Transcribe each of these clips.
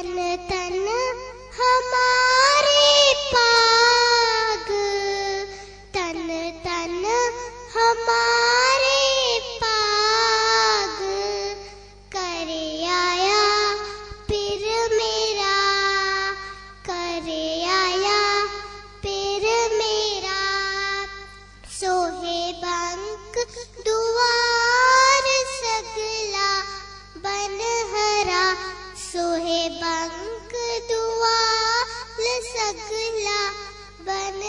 तन तन हमारे पाग। तन तन हमारे पाग। करे आया फिर मेरा। करे आया फिर मेरा। सोहे बंक दुआर सोहे बंक दुआ सकला बन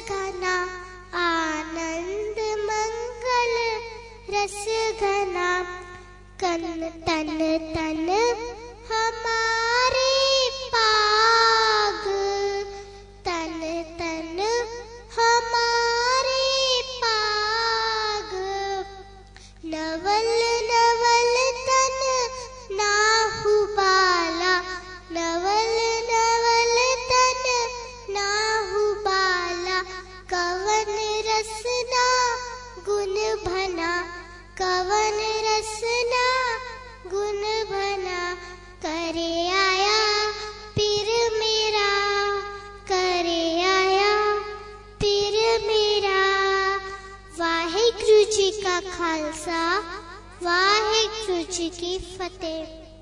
घना आनंद मंगल रस घना कन तन तन, हमारे पाग। तन तन, हमारे पाग। नवल भना कवन रसना गुण भना करे आया फिर मेरा, करे आया फिर मेरा। वाहे गुरु जी का खालसा, वाहिगुरु जी की फतेह।